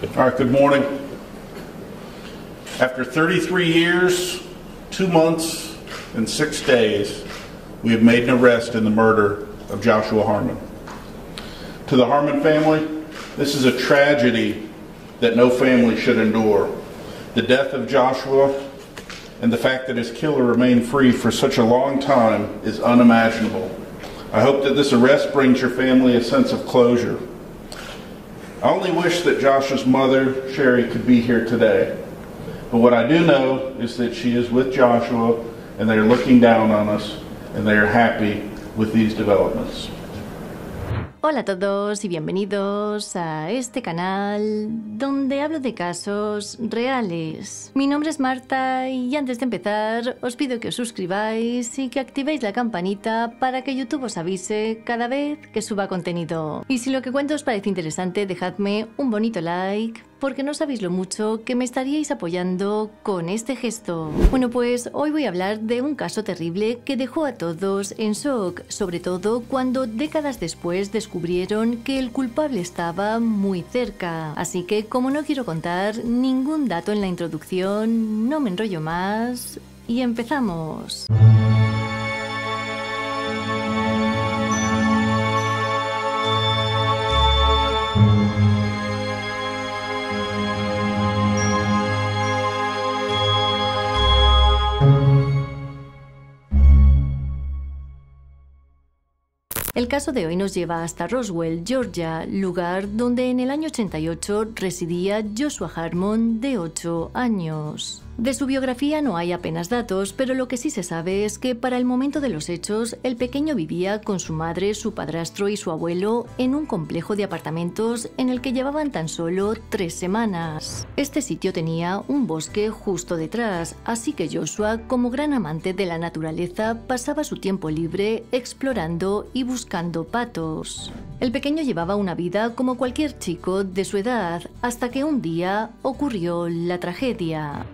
All right, good morning. After 33 years, two months, and six days, we have made an arrest in the murder of Joshua Harmon. To the Harmon family, this is a tragedy that no family should endure. The death of Joshua and the fact that his killer remained free for such a long time is unimaginable. I hope that this arrest brings your family a sense of closure. I only wish that Joshua's mother, Sherry, could be here today. But what I do know is that she is with Joshua and they are looking down on us and they are happy with these developments. Hola a todos y bienvenidos a este canal donde hablo de casos reales. Mi nombre es Marta y antes de empezar os pido que os suscribáis y que activéis la campanita para que YouTube os avise cada vez que suba contenido. Y si lo que cuento os parece interesante dejadme un bonito like porque no sabéis lo mucho que me estaríais apoyando con este gesto. Bueno, pues hoy voy a hablar de un caso terrible que dejó a todos en shock, sobre todo cuando décadas después descubrieron que el culpable estaba muy cerca. Así que como no quiero contar ningún dato en la introducción, no me enrollo más y empezamos. El caso de hoy nos lleva hasta Roswell, Georgia, lugar donde en el año 88 residía Joshua Harmon, de 8 años. De su biografía no hay apenas datos, pero lo que sí se sabe es que para el momento de los hechos, el pequeño vivía con su madre, su padrastro y su abuelo en un complejo de apartamentos en el que llevaban tan solo tres semanas. Este sitio tenía un bosque justo detrás, así que Joshua, como gran amante de la naturaleza, pasaba su tiempo libre explorando y buscando patos. El pequeño llevaba una vida como cualquier chico de su edad, hasta que un día ocurrió la tragedia.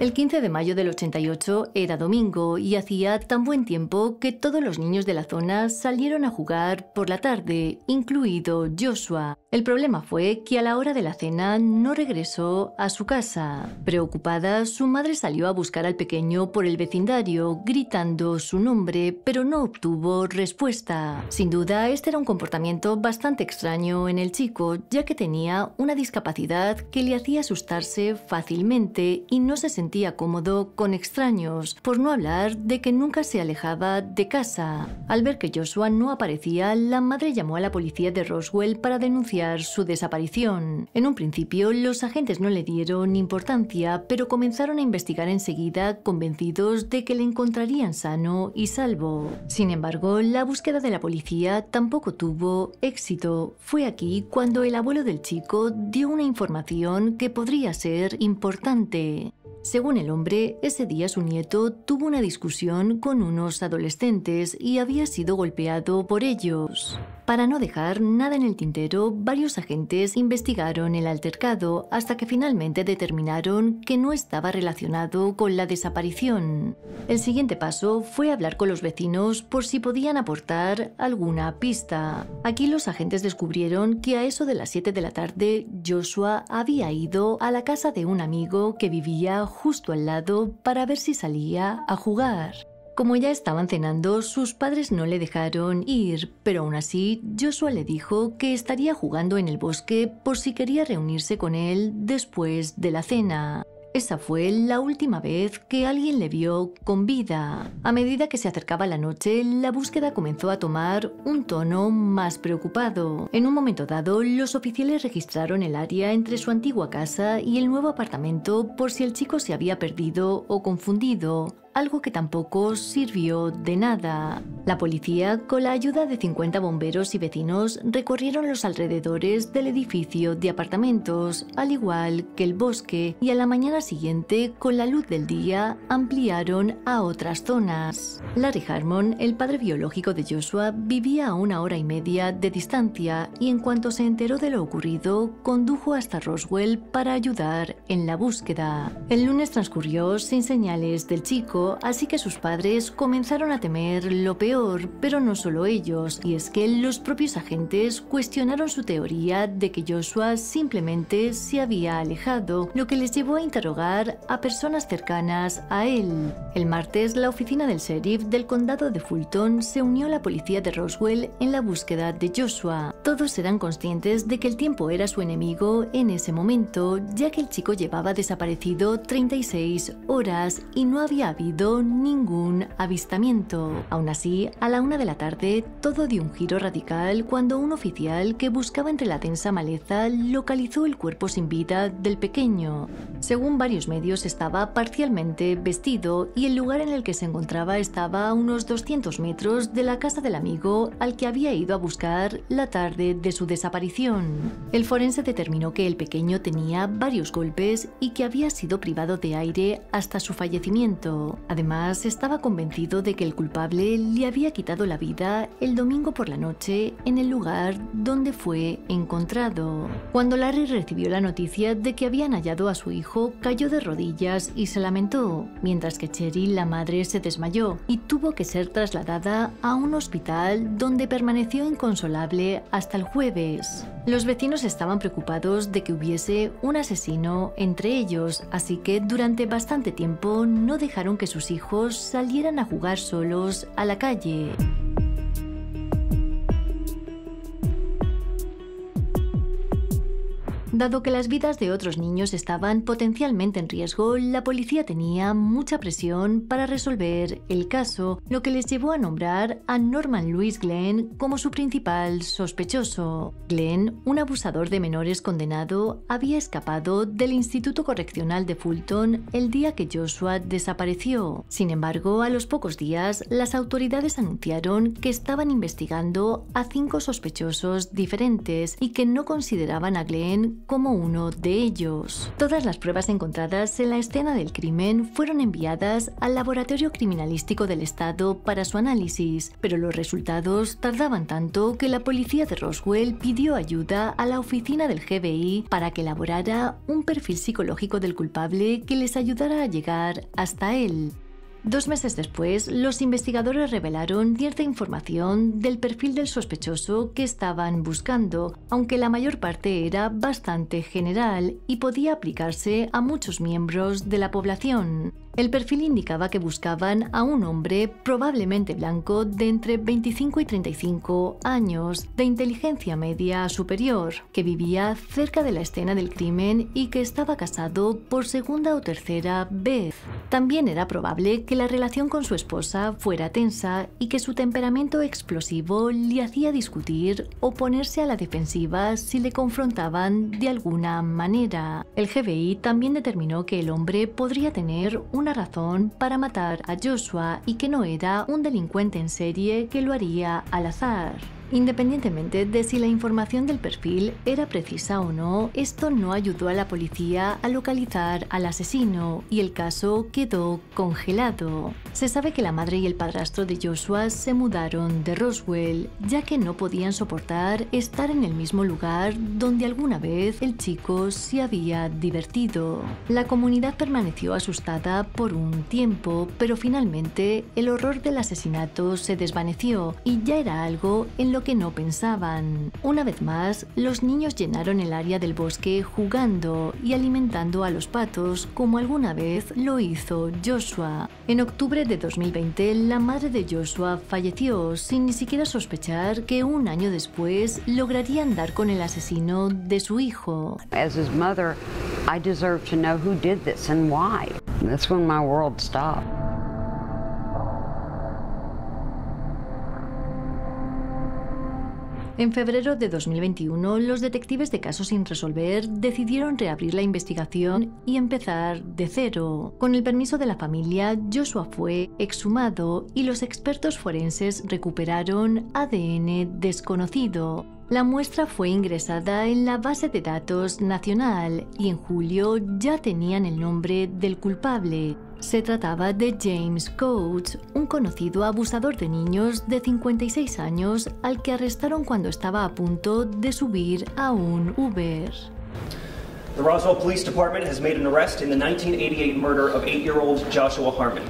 El 15 de mayo del 88 era domingo y hacía tan buen tiempo que todos los niños de la zona salieron a jugar por la tarde, incluido Joshua. El problema fue que a la hora de la cena no regresó a su casa. Preocupada, su madre salió a buscar al pequeño por el vecindario, gritando su nombre, pero no obtuvo respuesta. Sin duda, este era un comportamiento bastante extraño en el chico, ya que tenía una discapacidad que le hacía asustarse fácilmente y no se sentía cómodo con extraños, por no hablar de que nunca se alejaba de casa. Al ver que Joshua no aparecía, la madre llamó a la policía de Roswell para denunciar su desaparición. En un principio, los agentes no le dieron importancia, pero comenzaron a investigar enseguida, convencidos de que le encontrarían sano y salvo. Sin embargo, la búsqueda de la policía tampoco tuvo éxito. Fue aquí cuando el abuelo del chico dio una información que podría ser importante. Según el hombre, ese día su nieto tuvo una discusión con unos adolescentes y había sido golpeado por ellos. Para no dejar nada en el tintero, varios agentes investigaron el altercado hasta que finalmente determinaron que no estaba relacionado con la desaparición. El siguiente paso fue hablar con los vecinos por si podían aportar alguna pista. Aquí los agentes descubrieron que a eso de las 7 de la tarde Joshua había ido a la casa de un amigo que vivía justo al lado para ver si salía a jugar. Como ya estaban cenando, sus padres no le dejaron ir, pero aún así Joshua le dijo que estaría jugando en el bosque por si quería reunirse con él después de la cena. Esa fue la última vez que alguien le vio con vida. A medida que se acercaba la noche, la búsqueda comenzó a tomar un tono más preocupado. En un momento dado, los oficiales registraron el área entre su antigua casa y el nuevo apartamento por si el chico se había perdido o confundido, algo que tampoco sirvió de nada. La policía, con la ayuda de 50 bomberos y vecinos, recorrieron los alrededores del edificio de apartamentos, al igual que el bosque, y a la mañana siguiente, con la luz del día, ampliaron a otras zonas. Larry Harmon, el padre biológico de Joshua, vivía a una hora y media de distancia y en cuanto se enteró de lo ocurrido, condujo hasta Roswell para ayudar en la búsqueda. El lunes transcurrió sin señales del chico así que sus padres comenzaron a temer lo peor, pero no solo ellos, y es que los propios agentes cuestionaron su teoría de que Joshua simplemente se había alejado, lo que les llevó a interrogar a personas cercanas a él. El martes, la oficina del sheriff del condado de Fulton se unió a la policía de Roswell en la búsqueda de Joshua. Todos eran conscientes de que el tiempo era su enemigo en ese momento, ya que el chico llevaba desaparecido 36 horas y no había habido ningún avistamiento. Aún así, a la una de la tarde, todo dio un giro radical cuando un oficial que buscaba entre la densa maleza localizó el cuerpo sin vida del pequeño. Según varios medios, estaba parcialmente vestido y el lugar en el que se encontraba estaba a unos 200 metros de la casa del amigo al que había ido a buscar la tarde de su desaparición. El forense determinó que el pequeño tenía varios golpes y que había sido privado de aire hasta su fallecimiento. Además, estaba convencido de que el culpable le había quitado la vida el domingo por la noche en el lugar donde fue encontrado. Cuando Larry recibió la noticia de que habían hallado a su hijo, cayó de rodillas y se lamentó, mientras que Cheryl, la madre, se desmayó y tuvo que ser trasladada a un hospital donde permaneció inconsolable hasta el jueves. Los vecinos estaban preocupados de que hubiese un asesino entre ellos, así que durante bastante tiempo no dejaron que sus hijos salieran a jugar solos a la calle. Dado que las vidas de otros niños estaban potencialmente en riesgo, la policía tenía mucha presión para resolver el caso, lo que les llevó a nombrar a Norman Louis Glenn como su principal sospechoso. Glenn, un abusador de menores condenado, había escapado del Instituto Correccional de Fulton el día que Joshua desapareció. Sin embargo, a los pocos días, las autoridades anunciaron que estaban investigando a cinco sospechosos diferentes y que no consideraban a Glenn como uno de ellos. Todas las pruebas encontradas en la escena del crimen fueron enviadas al Laboratorio Criminalístico del Estado para su análisis, pero los resultados tardaban tanto que la policía de Roswell pidió ayuda a la oficina del GBI para que elaborara un perfil psicológico del culpable que les ayudara a llegar hasta él. Dos meses después, los investigadores revelaron cierta información del perfil del sospechoso que estaban buscando, aunque la mayor parte era bastante general y podía aplicarse a muchos miembros de la población. El perfil indicaba que buscaban a un hombre probablemente blanco de entre 25 y 35 años, de inteligencia media superior, que vivía cerca de la escena del crimen y que estaba casado por segunda o tercera vez. También era probable que la relación con su esposa fuera tensa y que su temperamento explosivo le hacía discutir o ponerse a la defensiva si le confrontaban de alguna manera. El FBI también determinó que el hombre podría tener una razón para matar a Joshua y que no era un delincuente en serie que lo haría al azar. Independientemente de si la información del perfil era precisa o no, esto no ayudó a la policía a localizar al asesino y el caso quedó congelado. Se sabe que la madre y el padrastro de Joshua se mudaron de Roswell, ya que no podían soportar estar en el mismo lugar donde alguna vez el chico se había divertido. La comunidad permaneció asustada por un tiempo, pero finalmente el horror del asesinato se desvaneció y ya era algo en lo que no pensaban. Una vez más, los niños llenaron el área del bosque jugando y alimentando a los patos como alguna vez lo hizo Joshua. En octubre de 2020, la madre de Joshua falleció sin ni siquiera sospechar que un año después lograrían dar con el asesino de su hijo. As his mother, I deserve to know who did this and why. That's when my world stopped. En febrero de 2021, los detectives de casos sin resolver decidieron reabrir la investigación y empezar de cero. Con el permiso de la familia, Joshua fue exhumado y los expertos forenses recuperaron ADN desconocido. La muestra fue ingresada en la base de datos nacional y en julio ya tenían el nombre del culpable. Se trataba de James Coates, un conocido abusador de niños de 56 años al que arrestaron cuando estaba a punto de subir a un Uber. The Roswell Police Department has made an arrest in the 1988 murder of eight-year-old Joshua Harmon.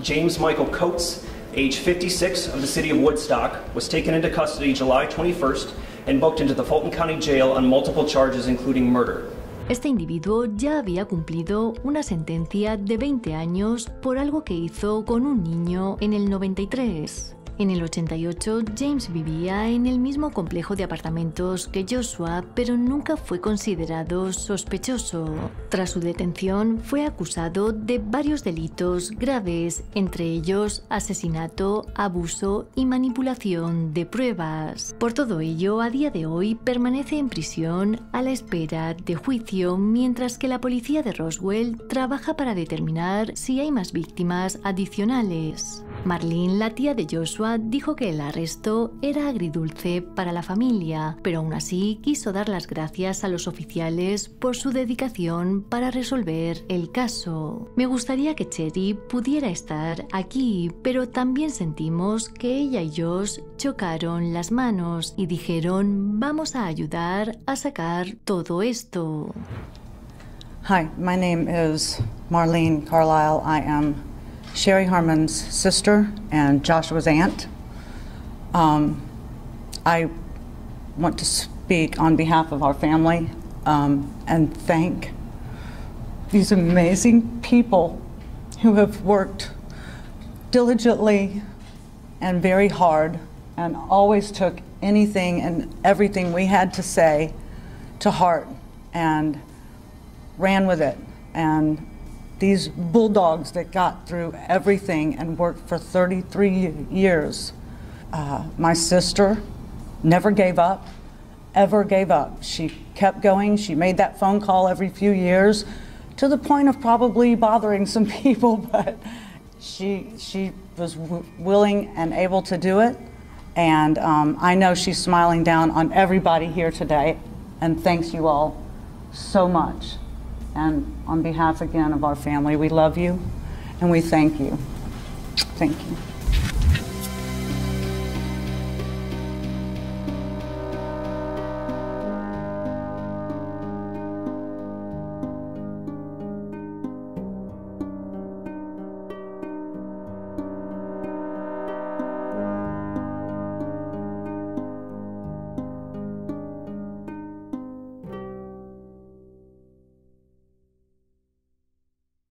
James Michael Coates, age 56, of the city of Woodstock, was taken into custody July 21st and booked into the Fulton County Jail on multiple charges, including murder. Este individuo ya había cumplido una sentencia de 20 años por algo que hizo con un niño en el 93. En el 88, James vivía en el mismo complejo de apartamentos que Joshua, pero nunca fue considerado sospechoso. Tras su detención, fue acusado de varios delitos graves, entre ellos asesinato, abuso y manipulación de pruebas. Por todo ello, a día de hoy permanece en prisión a la espera de juicio, mientras que la policía de Roswell trabaja para determinar si hay más víctimas adicionales. Marlene, la tía de Joshua, dijo que el arresto era agridulce para la familia, pero aún así quiso dar las gracias a los oficiales por su dedicación para resolver el caso. Me gustaría que Cherry pudiera estar aquí, pero también sentimos que ella y Josh chocaron las manos y dijeron vamos a ayudar a sacar todo esto. Hi, my name is Marlene Carlisle. I am Sherry Harmon's sister and Joshua's aunt. Um, I want to speak on behalf of our family um, and thank these amazing people who have worked diligently and very hard and always took anything and everything we had to say to heart and ran with it. And these bulldogs that got through everything and worked for 33 years. Uh, my sister never gave up, ever gave up. She kept going. She made that phone call every few years to the point of probably bothering some people, but she, she was willing and able to do it. And um, I know she's smiling down on everybody here today. And thanks you all so much. And on behalf again of our family, we love you and we thank you. Thank you.